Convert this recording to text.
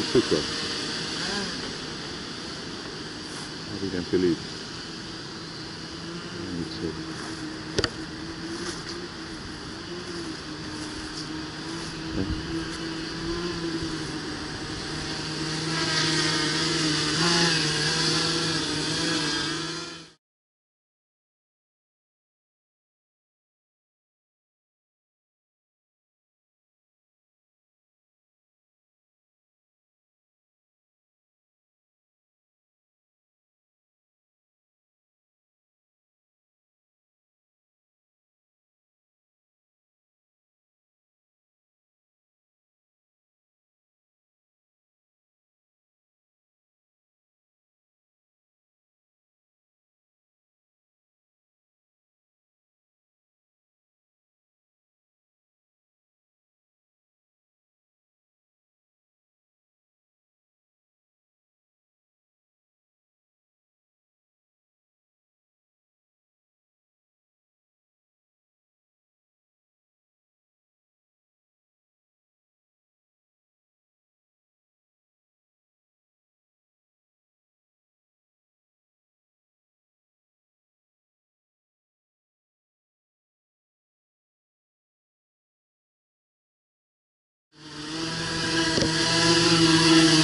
Isso aqui, ó. Adrian Música